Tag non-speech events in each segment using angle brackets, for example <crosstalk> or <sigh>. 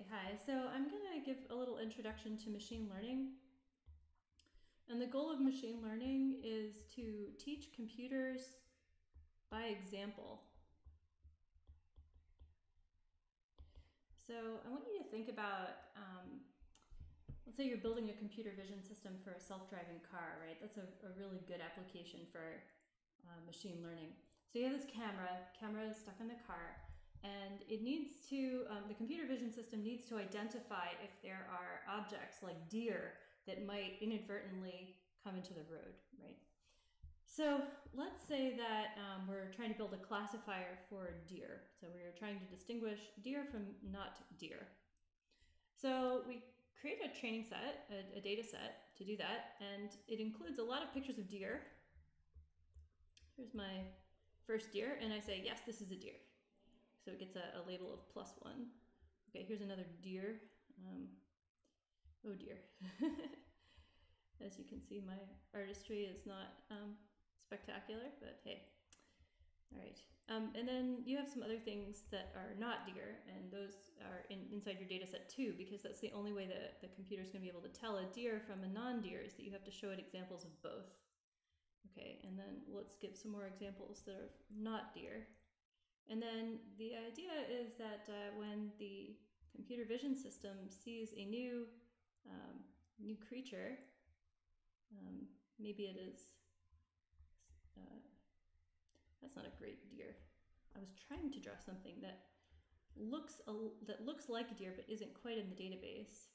Okay, hi. So I'm going to give a little introduction to machine learning. And the goal of machine learning is to teach computers by example. So I want you to think about, um, let's say you're building a computer vision system for a self-driving car, right? That's a, a really good application for uh, machine learning. So you have this camera, camera is stuck in the car, and it needs to, um, the computer vision system needs to identify if there are objects like deer that might inadvertently come into the road, right? So let's say that um, we're trying to build a classifier for deer. So we're trying to distinguish deer from not deer. So we create a training set, a, a data set to do that, and it includes a lot of pictures of deer. Here's my first deer, and I say, yes, this is a deer. So it gets a, a label of plus one. Okay, here's another deer. Um, oh dear. <laughs> As you can see, my artistry is not um, spectacular, but hey. All right. Um, and then you have some other things that are not deer, and those are in, inside your data set too, because that's the only way that the computer is going to be able to tell a deer from a non-deer is that you have to show it examples of both. Okay, and then let's give some more examples that are not deer. And then the idea is that uh, when the computer vision system sees a new um, new creature, um, maybe it is uh, that's not a great deer. I was trying to draw something that looks a, that looks like a deer but isn't quite in the database.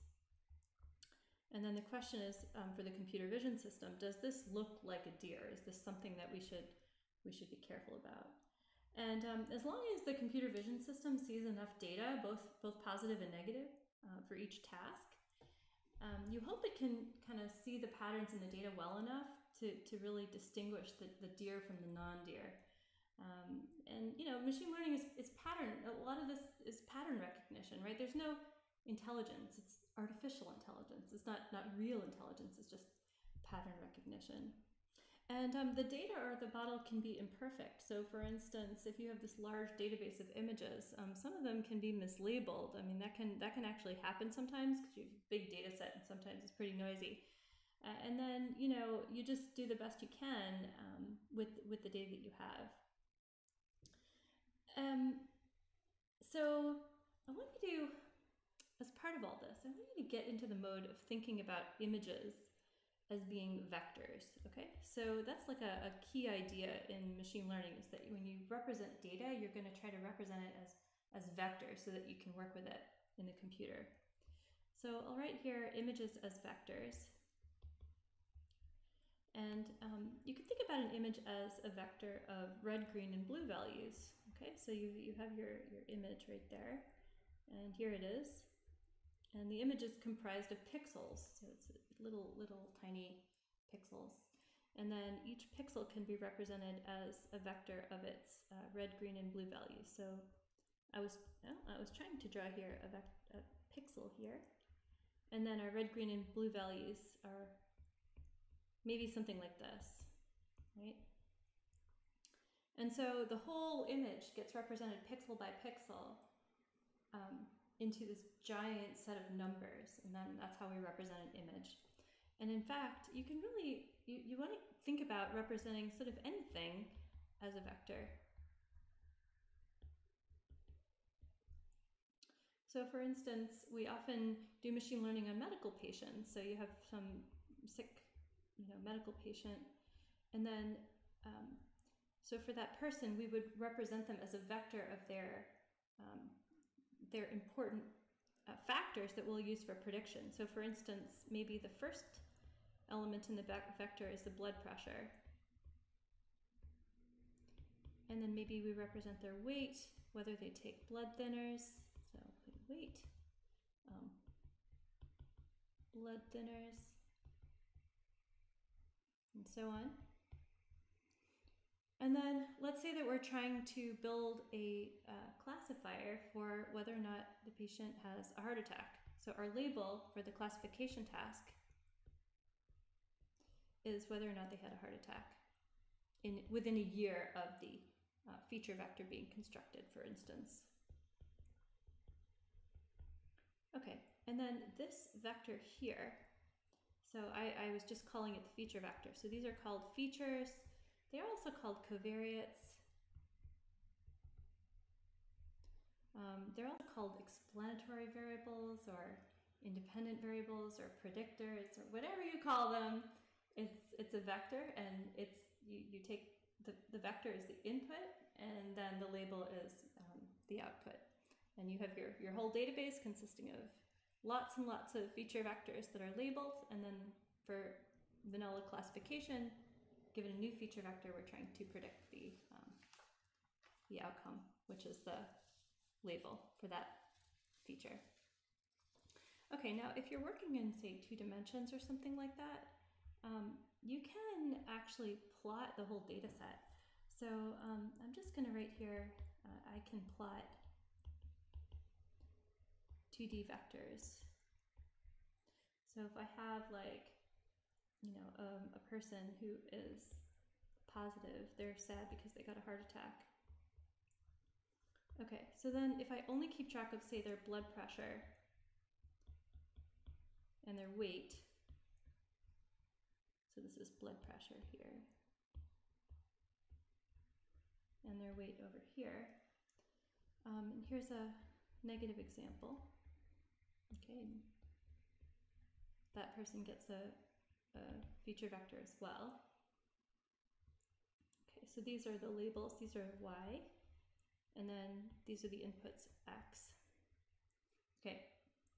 And then the question is um, for the computer vision system, does this look like a deer? Is this something that we should we should be careful about? And um, as long as the computer vision system sees enough data, both both positive and negative, uh, for each task, um, you hope it can kind of see the patterns in the data well enough to, to really distinguish the, the deer from the non-deer. Um, and you know, machine learning is, is pattern. A lot of this is pattern recognition, right? There's no intelligence. It's artificial intelligence. It's not not real intelligence. It's just pattern recognition. And um, the data or the model can be imperfect. So, for instance, if you have this large database of images, um, some of them can be mislabeled. I mean, that can that can actually happen sometimes because you have a big data set, and sometimes it's pretty noisy. Uh, and then you know you just do the best you can um, with with the data that you have. Um, so I want you to, as part of all this, I want you to get into the mode of thinking about images as being vectors. Okay, so that's like a, a key idea in machine learning is that when you represent data, you're going to try to represent it as as vectors so that you can work with it in the computer. So I'll write here images as vectors. And um, you can think about an image as a vector of red, green, and blue values. Okay, so you, you have your, your image right there. And here it is. And the image is comprised of pixels. So it's little, little tiny pixels. And then each pixel can be represented as a vector of its uh, red, green, and blue values. So I was, I was trying to draw here a, a pixel here. And then our red, green, and blue values are maybe something like this, right? And so the whole image gets represented pixel by pixel um, into this giant set of numbers, and then that's how we represent an image. And in fact, you can really, you, you want to think about representing sort of anything as a vector. So for instance, we often do machine learning on medical patients. So you have some sick you know, medical patient. And then, um, so for that person, we would represent them as a vector of their, um, their important uh, factors that we'll use for prediction. So for instance, maybe the first element in the back vector is the blood pressure. And then maybe we represent their weight, whether they take blood thinners. So weight, um, blood thinners, and so on. And then let's say that we're trying to build a uh, classifier for whether or not the patient has a heart attack. So our label for the classification task is whether or not they had a heart attack in within a year of the uh, feature vector being constructed, for instance. Okay, and then this vector here, so I, I was just calling it the feature vector. So these are called features. They are also called covariates. Um, they're also called explanatory variables or independent variables or predictors or whatever you call them. It's, it's a vector and it's you, you take the, the vector is the input and then the label is um, the output. And you have your, your whole database consisting of lots and lots of feature vectors that are labeled. And then for vanilla classification, given a new feature vector, we're trying to predict the, um, the outcome, which is the label for that feature. Okay, now if you're working in, say, two dimensions or something like that, um, you can actually plot the whole data set. So um, I'm just going to write here, uh, I can plot 2D vectors. So if I have like, you know, um, a person who is positive, they're sad because they got a heart attack. Okay, so then if I only keep track of, say, their blood pressure and their weight, so this is blood pressure here, and their weight over here. Um, and here's a negative example. Okay, that person gets a, a feature vector as well. Okay, so these are the labels, these are y, and then these are the inputs x. Okay,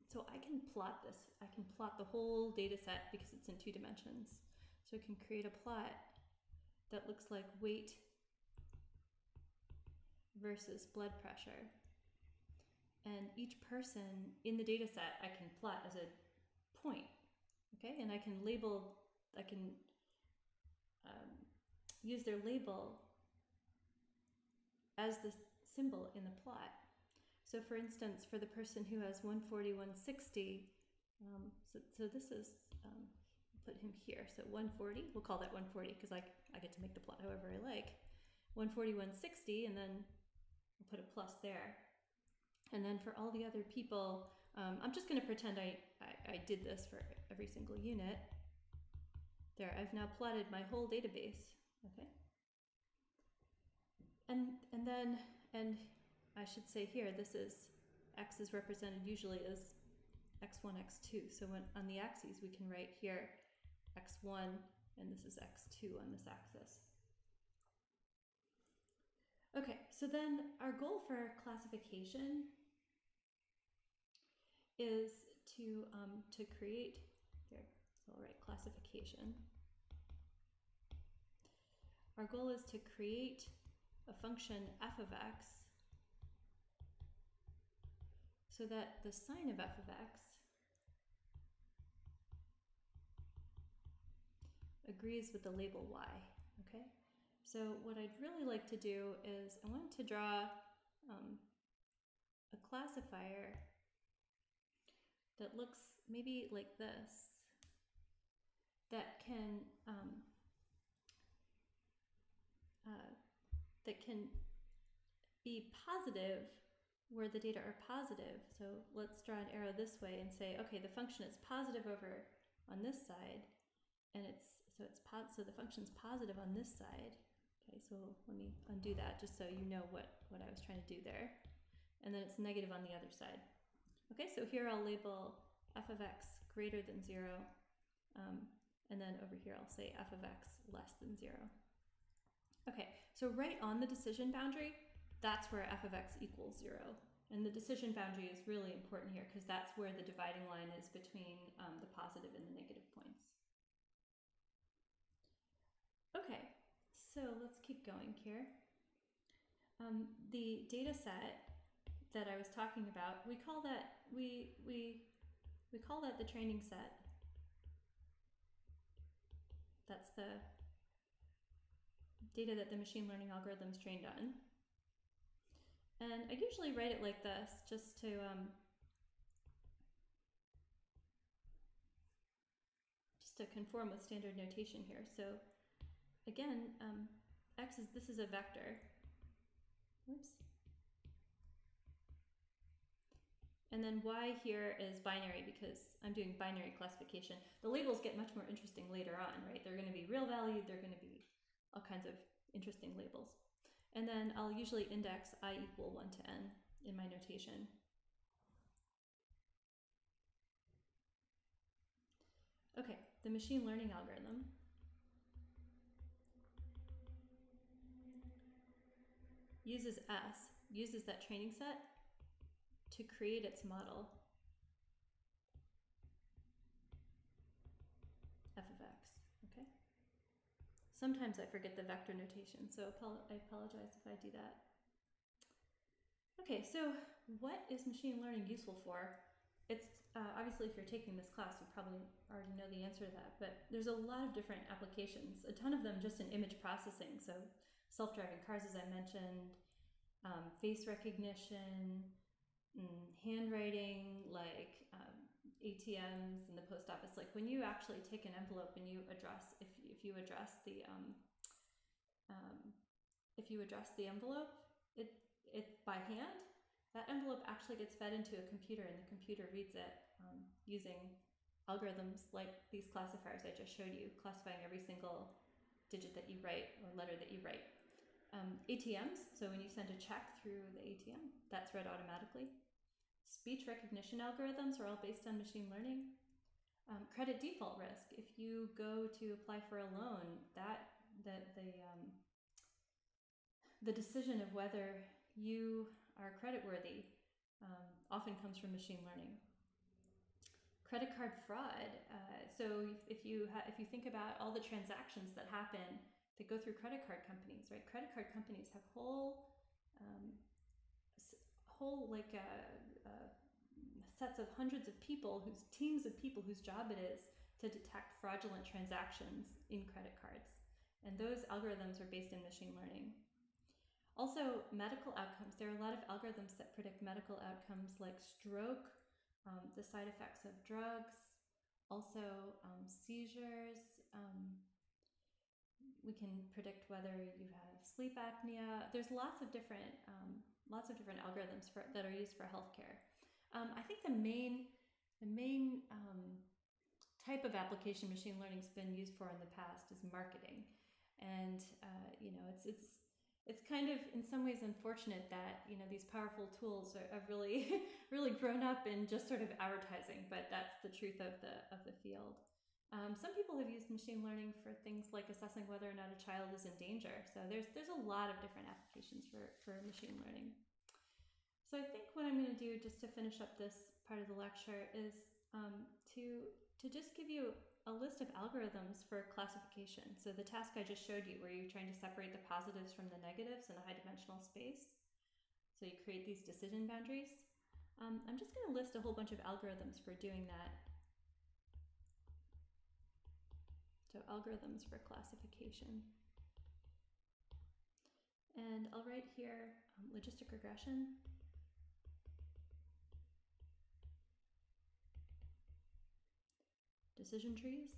so I can plot this. I can plot the whole data set because it's in two dimensions. So I can create a plot that looks like weight versus blood pressure. And each person in the data set I can plot as a point, okay? And I can label, I can um, use their label as the symbol in the plot. So for instance, for the person who has 140, 160, um, so, so this is, um, put him here. So 140, we'll call that 140 because I, I get to make the plot however I like. 140, 160, and then we'll put a plus there. And then for all the other people, um, I'm just going to pretend I, I, I did this for every single unit. There, I've now plotted my whole database, okay? And, and then, and I should say here, this is, x is represented usually as x1, x2. So when, on the axes, we can write here x1, and this is x2 on this axis. Okay, so then our goal for classification is to, um, to create, here, so I'll write classification. Our goal is to create a function f of x so that the sign of f of x agrees with the label y, okay? So what I'd really like to do is I want to draw um, a classifier that looks maybe like this, that can um, uh, that can be positive where the data are positive. So let's draw an arrow this way and say, okay, the function is positive over on this side, and it's so it's so the function's positive on this side. Okay, so let me undo that just so you know what, what I was trying to do there. And then it's negative on the other side. Okay, so here I'll label f of x greater than zero. Um, and then over here I'll say f of x less than zero. Okay, so right on the decision boundary, that's where f of x equals zero. And the decision boundary is really important here because that's where the dividing line is between um, the positive and the negative points. Okay, so let's keep going here. Um, the data set that I was talking about, we call that we we we call that the training set. That's the data that the machine learning algorithm's trained on. And I usually write it like this just to um, just to conform with standard notation here. So again, um, x is this is a vector. Oops. And then Y here is binary because I'm doing binary classification. The labels get much more interesting later on, right? They're going to be real valued, they're going to be all kinds of interesting labels. And then I'll usually index i equal 1 to n in my notation. Okay, the machine learning algorithm. Uses S, uses that training set to create its model f of x, okay? Sometimes I forget the vector notation, so I apologize if I do that. Okay, so what is machine learning useful for? It's uh, obviously if you're taking this class, you probably already know the answer to that, but there's a lot of different applications, a ton of them just in image processing. So self-driving cars, as I mentioned, um, face recognition, mm, handwriting, like um, ATMs and the post office. Like when you actually take an envelope and you address, if if you address the um, um, if you address the envelope, it it by hand, that envelope actually gets fed into a computer, and the computer reads it um, using algorithms like these classifiers I just showed you, classifying every single digit that you write or letter that you write. Um, ATMs, so when you send a check through the ATM, that's read automatically. Speech recognition algorithms are all based on machine learning. Um, credit default risk, if you go to apply for a loan, that that the um, the decision of whether you are creditworthy um, often comes from machine learning. Credit card fraud. Uh, so if you if you think about all the transactions that happen that go through credit card companies, right? Credit card companies have whole, um, whole like uh, uh, sets of hundreds of people, whose teams of people whose job it is to detect fraudulent transactions in credit cards. And those algorithms are based in machine learning. Also, medical outcomes. There are a lot of algorithms that predict medical outcomes like stroke, um, the side effects of drugs, also um, seizures, um, we can predict whether you have sleep apnea. There's lots of different um, lots of different algorithms for, that are used for healthcare. Um, I think the main the main um, type of application machine learning's been used for in the past is marketing, and uh, you know it's it's it's kind of in some ways unfortunate that you know these powerful tools are, have really <laughs> really grown up in just sort of advertising, but that's the truth of the of the field. Um, some people have used machine learning for things like assessing whether or not a child is in danger. So there's there's a lot of different applications for, for machine learning. So I think what I'm going to do just to finish up this part of the lecture is um, to to just give you a list of algorithms for classification. So the task I just showed you where you're trying to separate the positives from the negatives in a high dimensional space. So you create these decision boundaries. Um, I'm just going to list a whole bunch of algorithms for doing that So algorithms for classification. And I'll write here um, logistic regression. Decision trees.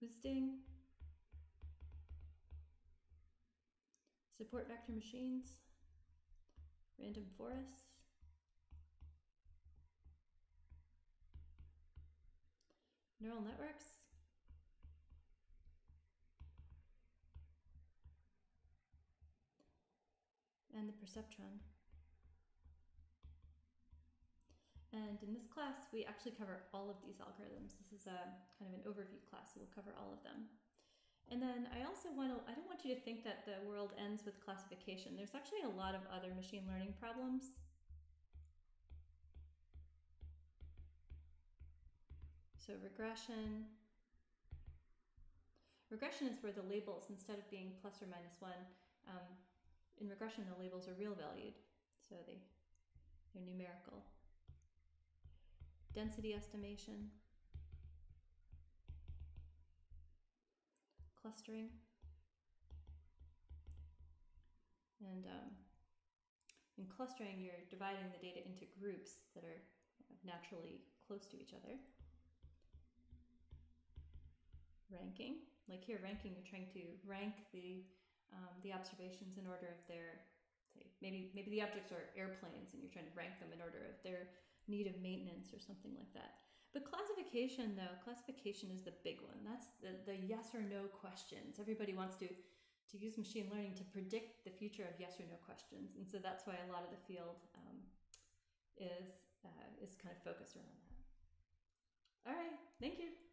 Boosting. Support vector machines. Random forests. Neural networks. And the perceptron. And in this class, we actually cover all of these algorithms. This is a kind of an overview class, so we'll cover all of them. And then I also want to, I don't want you to think that the world ends with classification. There's actually a lot of other machine learning problems So regression. Regression is where the labels, instead of being plus or minus one, um, in regression the labels are real valued, so they, they're numerical. Density estimation. Clustering. And um, in clustering, you're dividing the data into groups that are naturally close to each other ranking. Like here, ranking, you're trying to rank the um, the observations in order of their say maybe maybe the objects are airplanes and you're trying to rank them in order of their need of maintenance or something like that. But classification, though, classification is the big one. That's the, the yes or no questions. Everybody wants to to use machine learning to predict the future of yes or no questions, and so that's why a lot of the field um, is uh, is kind of focused around that. All right, thank you.